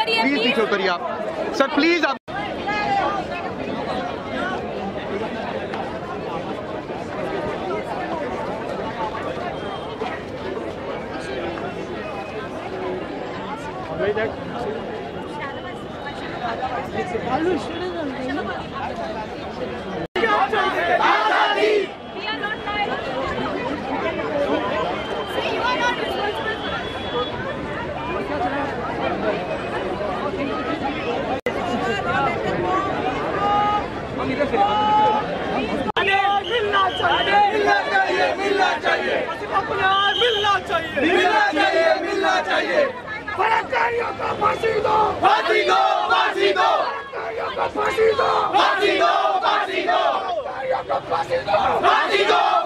Please पीछे उतरिए आप। Sir please आप मिलना चाहिए मिलना चाहिए। बलात्कारियों को फांसी दो। फांसी दो फांसी दो। बलात्कारियों को फांसी दो। फांसी दो फांसी दो। बलात्कारियों को फांसी दो फांसी दो। फांसी दो।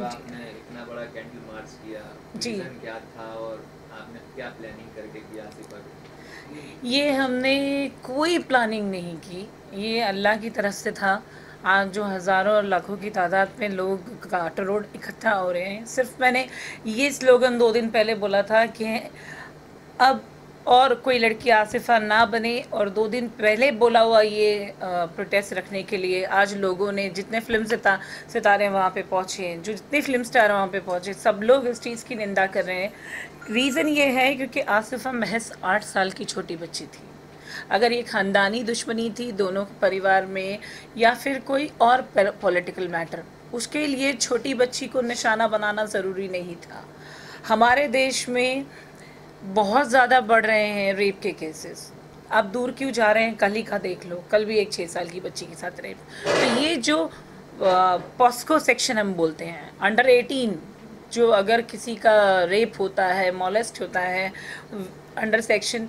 जो आपने इतना बड़ा कैंडल मार्च किया जी। क्या था और आपने क्या प्लानिंग करके किया ये हमने कोई प्लानिंग नहीं की। ये अल्लाह की तरफ़ से था। आज जो हज़ारों और लाखों की तादाद में लोग घाट रोड इकट्ठा हो रहे हैं सिर्फ़ मैंने ये स्लोगन दो दिन पहले बोला था कि अब और कोई लड़की आसिफा ना बने और दो दिन पहले बोला हुआ ये प्रोटेस्ट रखने के लिए। आज लोगों ने जितने फ़िल्म सिता, सितारे वहाँ पे पहुँचे, जो जितने फ़िल्म स्टार वहाँ पे पहुँचे, सब लोग इस चीज़ की निंदा कर रहे हैं। रीज़न ये है क्योंकि आसिफा महज आठ साल की छोटी बच्ची थी। अगर ये ख़ानदानी दुश्मनी थी दोनों के परिवार में, या फिर कोई और पॉलिटिकल मैटर उसके लिए छोटी बच्ची को निशाना बनाना ज़रूरी नहीं था। हमारे देश में बहुत ज़्यादा बढ़ रहे हैं रेप के केसेस। आप दूर क्यों जा रहे हैं? कल ही का देख लो। कल भी एक छः साल की बच्ची के साथ रेप। तो ये जो पॉस्को सेक्शन हम बोलते हैं अंडर एटीन जो अगर किसी का रेप होता है मोलेस्ट होता है under section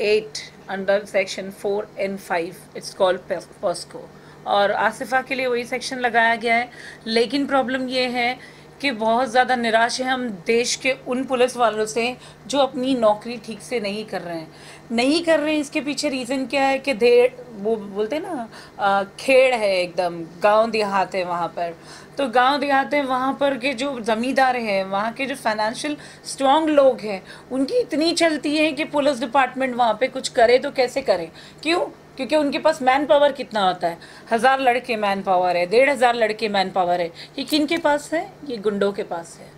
eight under section four and five it's called POCSO और आसिफा के लिए वही सेक्शन लगाया गया है। लेकिन प्रॉब्लम ये है कि बहुत ज़्यादा निराश है हम देश के उन पुलिस वालों से जो अपनी नौकरी ठीक से नहीं कर रहे हैं। नहीं कर रहे हैं इसके पीछे रीज़न क्या है कि देर वो बोलते हैं ना आ, खेड़ है एकदम गाँव देहात है वहाँ पर। तो गाँव देहात है वहाँ पर के जो ज़मींदार हैं वहाँ के जो फाइनेंशियल स्ट्रॉन्ग लोग हैं उनकी इतनी चलती है कि पुलिस डिपार्टमेंट वहाँ पे कुछ करे तो कैसे करे? क्यों? क्योंकि उनके पास मैन पावर कितना होता है? हज़ार लड़के मैन पावर है, डेढ़ हज़ार लड़के मैन पावर है। ये किन के पास है? ये गुंडों के पास है।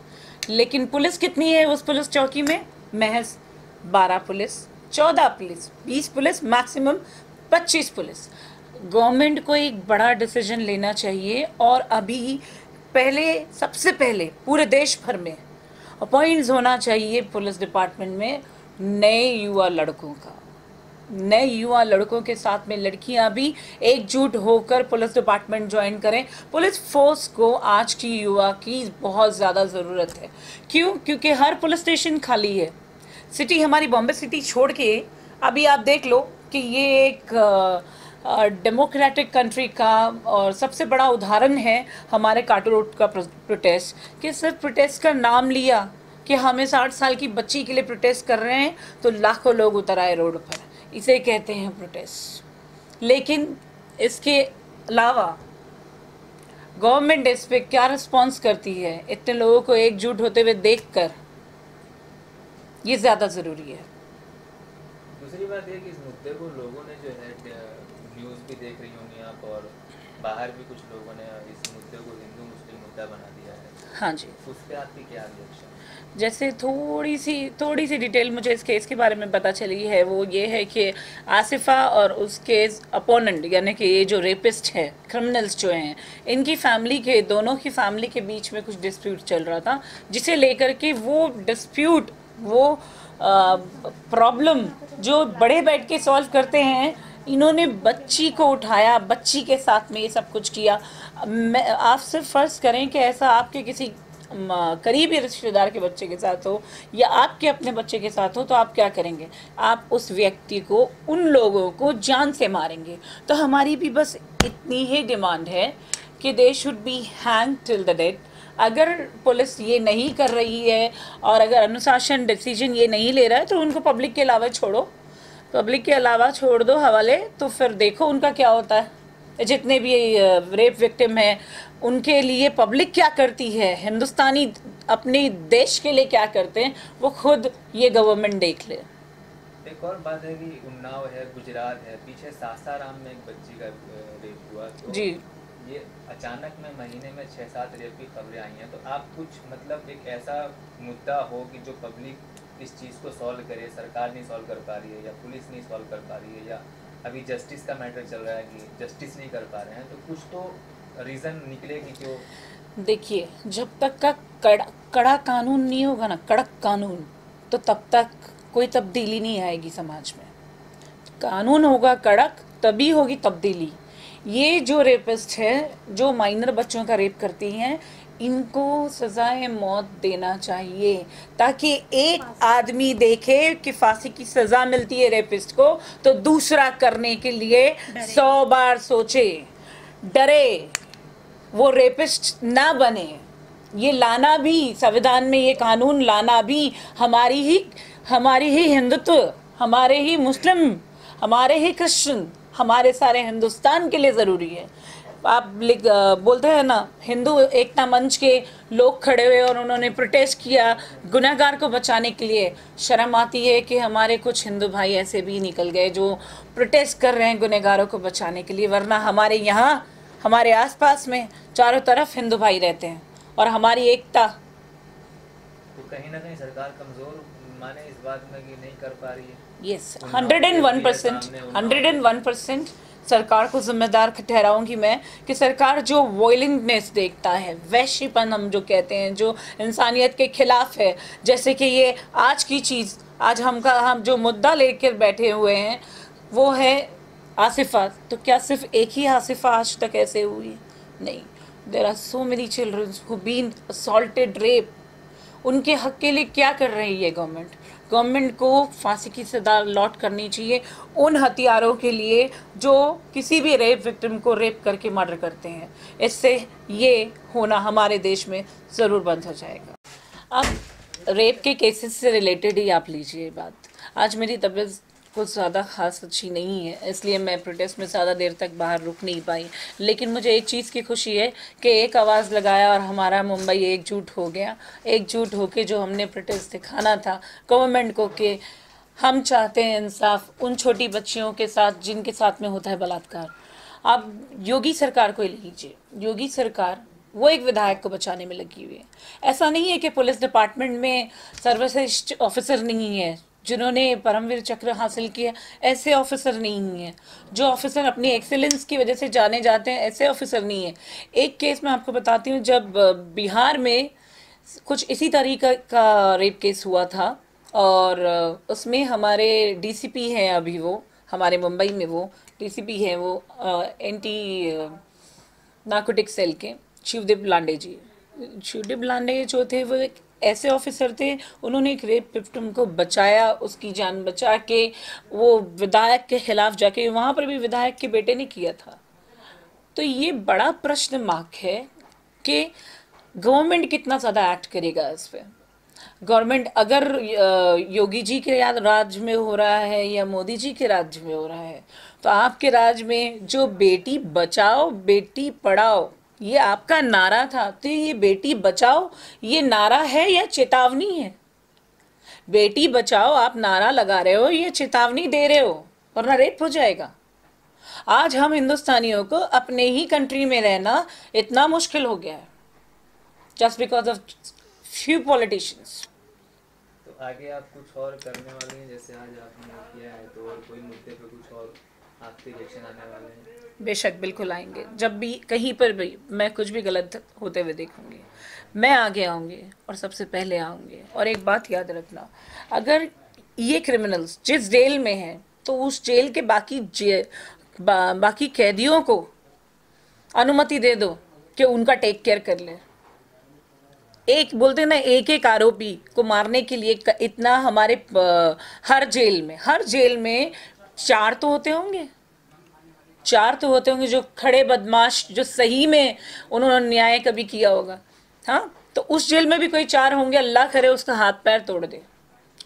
लेकिन पुलिस कितनी है उस पुलिस चौकी में? महज बारह पुलिस, चौदह पुलिस, बीस पुलिस मैक्सिमम पच्चीस पुलिस। गवर्नमेंट को एक बड़ा डिसीज़न लेना चाहिए और अभी पहले, सबसे पहले, पूरे देश भर में अपॉइंट्स होना चाहिए पुलिस डिपार्टमेंट में नए युवा लड़कों का। नए युवा लड़कों के साथ में लड़कियाँ भी एकजुट होकर पुलिस डिपार्टमेंट ज्वाइन करें। पुलिस फोर्स को आज की युवा की बहुत ज़्यादा ज़रूरत है। क्यों? क्योंकि हर पुलिस स्टेशन खाली है। सिटी हमारी बॉम्बे सिटी छोड़ के अभी आप देख लो कि ये एक डेमोक्रेटिक कंट्री का और सबसे बड़ा उदाहरण है हमारे काटो रोड का प्रोटेस्ट। कि सिर्फ़ प्रोटेस्ट का नाम लिया कि हमें साठ साल की बच्ची के लिए प्रोटेस्ट कर रहे हैं तो लाखों लोग उतर आए रोड पर। इसे कहते हैं प्रोटेस्ट लेकिन इसके अलावा गवर्नमेंट इस पे क्या रिस्पॉन्स करती है? इतने लोगों को एकजुट होते हुए देखकर ये ज़्यादा ज़रूरी है। दूसरी बात ये कि इस मुद्दे को लोगों ने जो है न्यूज़ भी देख रही होंगी आप और बाहर भी कुछ लोगों ने इस मुद्दे को हिंदू मुस्लिम मुद्दा बना है जी। उस पर आपकी क्या रिएक्शन जैसे थोड़ी सी थोड़ी सी डिटेल मुझे इस केस के बारे में पता चली है वो ये है कि आसिफा और उसके अपोनेंट यानी कि ये जो रेपिस्ट है क्रिमिनल्स जो हैं इनकी फैमिली के दोनों की फैमिली के बीच में कुछ डिस्प्यूट चल रहा था जिसे लेकर के वो डिस्प्यूट वो प्रॉब्लम जो बड़े बैठ के सॉल्व करते हैं इन्होंने बच्ची को उठाया बच्ची के साथ में ये सब कुछ किया। आप सिर्फ़ फ़र्ज़ करें कि ऐसा आपके किसी करीबी रिश्तेदार के बच्चे के साथ हो या आपके अपने बच्चे के साथ हो तो आप क्या करेंगे? आप उस व्यक्ति को, उन लोगों को जान से मारेंगे। तो हमारी भी बस इतनी ही डिमांड है कि they should be hang till the date अगर पुलिस ये नहीं कर रही है और अगर अनुशासन डिसीज़न ये नहीं ले रहा है तो उनको पब्लिक के अलावा छोड़ो। पब्लिक के अलावा छोड़ दो हवाले तो फिर देखो उनका क्या होता है। जितने भी रेप विक्टिम हैं उनके लिए पब्लिक क्या करती है? हिंदुस्तानी अपने देश के लिए क्या करते हैं? वो खुद ये गवर्नमेंट देख ले। एक और बात है कि उन्नाव है गुजरात है पीछे सासाराम में एक बच्ची का रेप हुआ तो जी। ये अचानक में महीने में छः सात रेप की खबरें आई हैं तो आप कुछ मतलब एक ऐसा मुद्दा हो कि जो पब्लिक इस चीज़ को सॉल्व करे सरकार नहीं सॉल्व कर पा रही है या पुलिस नहीं सॉल्व कर पा रही है या अभी जस्टिस का मैटर चल रहा है कि जस्टिस नहीं कर पा रहे हैं तो कुछ तो रीज़न निकले कि क्यों देखिए, जब तक का कड़ा कड़ा कानून नहीं होगा ना, कड़क कानून तो तब तक कोई तब्दीली नहीं आएगी समाज में। कानून होगा कड़क, तभी होगी तब्दीली। ये जो रेपिस्ट है, जो माइनर बच्चों का रेप करती हैं इनको सजाए मौत देना चाहिए ताकि एक आदमी देखे कि फांसी की सजा मिलती है रेपिस्ट को तो दूसरा करने के लिए सौ बार सोचे। डरे। वो रेपिस्ट ना बने। ये लाना भी संविधान में ये कानून लाना भी हमारी ही हमारी ही हिंदुत्व हमारे ही मुस्लिम हमारे ही क्रिश्चन हमारे सारे हिंदुस्तान के लिए ज़रूरी है। आप बोलते हैं ना, हिंदू एकता मंच के लोग खड़े हुए और उन्होंने प्रोटेस्ट किया गुनागार को बचाने के लिए। शर्म आती है कि हमारे कुछ हिंदू भाई ऐसे भी निकल गए जो प्रोटेस्ट कर रहे हैं गुनागारों को बचाने के लिए, वरना हमारे यहाँ, हमारे आसपास में चारों तरफ़ हिंदू भाई रहते हैं और हमारी एकता तो कहीं ना कहीं सरकार कमज़ोर माने इस बात में कि नहीं कर पा रही है। Yes hundred and one percent hundred and one percent सरकार को जिम्मेदार ठहराऊँगी मैं कि सरकार जो वॉयलेंटनेस देखता है वैश्यपन हम जो कहते हैं जो इंसानियत के खिलाफ है जैसे कि ये आज की चीज़ आज हम का हम जो मुद्दा लेकर बैठे हुए हैं वो है आसिफा। तो क्या सिर्फ़ एक ही आसिफा आज तक ऐसे हुई? नहीं। There are so many children who been assaulted rape उनके हक के लिए क्या कर रही है गवर्नमेंट? गवर्नमेंट को फांसी की सजा लौट करनी चाहिए। उन हथियारों के लिए जो किसी भी रेप विक्टिम को रेप करके मर्डर करते हैं, इससे ये होना हमारे देश में ज़रूर बंद हो जाएगा। अब रेप के केसेस से रिलेटेड ही आप लीजिए बात। आज मेरी तबीयत कुछ ज़्यादा खास अच्छी नहीं है, इसलिए मैं प्रोटेस्ट में ज़्यादा देर तक बाहर रुक नहीं पाई। लेकिन मुझे एक चीज़ की खुशी है कि एक आवाज़ लगाया और हमारा मुंबई एकजुट हो गया। एकजुट होके जो हमने प्रोटेस्ट दिखाना था गवर्नमेंट को कि हम चाहते हैं इंसाफ उन छोटी बच्चियों के साथ जिनके साथ में होता है बलात्कार। आप योगी सरकार को ही लीजिए। योगी सरकार, वो एक विधायक को बचाने में लगी हुई है। ऐसा नहीं है कि पुलिस डिपार्टमेंट में सर्वश्रेष्ठ ऑफिसर नहीं है। जिन्होंने परमवीर चक्र हासिल किया, ऐसे ऑफिसर नहीं हैं। जो ऑफिसर अपनी एक्सेलेंस की वजह से जाने जाते हैं, ऐसे ऑफिसर नहीं है। एक केस मैं आपको बताती हूँ, जब बिहार में कुछ इसी तरीका का रेप केस हुआ था और उसमें हमारे डीसीपी हैं अभी वो, हमारे मुंबई में वो डीसीपी हैं वो एंटी नार्कोटिक सेल के, शिवदेव लांडे जी। शिवदेव लांडे जो थे, वो एक ऐसे ऑफिसर थे, उन्होंने एक रेप विक्टिम को बचाया, उसकी जान बचा के, वो विधायक के खिलाफ जाके, वहाँ पर भी विधायक के बेटे ने किया था। तो ये बड़ा प्रश्न मार्क है कि गवर्नमेंट कितना ज़्यादा एक्ट करेगा इस पर गवर्नमेंट अगर योगी जी के राज्य में हो रहा है या मोदी जी के राज्य में हो रहा है तो आपके राज्य में जो बेटी बचाओ, बेटी पढ़ाओ ये आपका नारा था तो ये बेटी बचाओ, ये नारा है या चेतावनी है? बेटी बचाओ, आप नारा लगा रहे हो, ये चेतावनी दे रहे हो, वरना रेप हो जाएगा। आज हम हिंदुस्तानियों को अपने ही कंट्री में रहना इतना मुश्किल हो गया है just because of few politicians आगे आप कुछ और करने वाले हैं, जैसे आज आपने किया है तो और कोई मुद्दे पे कुछ और बेशक बिल्कुल आएँगे। जब भी कहीं पर भी मैं कुछ भी गलत होते हुए देखूँगी मैं आगे आऊँगी और सबसे पहले आऊँगी। और एक बात याद रखना अगर ये क्रिमिनल्स जिस जेल में हैं तो उस जेल के बाकी जे, बा, बाकी कैदियों को अनुमति दे दो कि उनका टेक केयर कर ले। एक बोलते ना एक एक आरोपी को मारने के लिए इतना हमारे हर जेल में हर जेल में चार तो होते होंगे। चार तो होते होंगे जो खड़े बदमाश, जो सही में उन्होंने न्याय कभी किया होगा। हाँ तो उस जेल में भी कोई चार होंगे, अल्लाह करे उसका हाथ पैर तोड़ दे।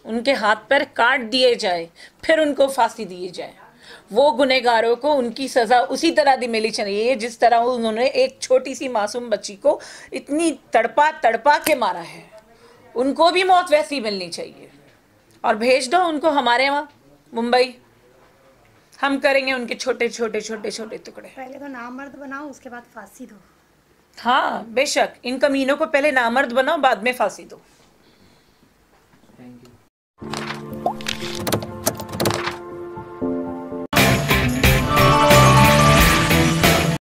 उनके हाथ पैर काट दिए जाए, फिर उनको फांसी दी जाए। वो गुनेगारों को उनकी सजा उसी तरह दी मिली चाहिए जिस तरह उन्होंने एक छोटी सी मासूम बच्ची को इतनी तड़पा तड़पा के मारा है, उनको भी मौत वैसी मिलनी चाहिए। और भेज दो उनको हमारे वहाँ, मुंबई। हम करेंगे उनके छोटे छोटे छोटे छोटे टुकड़े। पहले तो नामर्द बनाओ उसके बाद फांसी दो। हाँ बेशक इन कमीनों को पहले नामर्द बनाओ बाद में फांसी दो।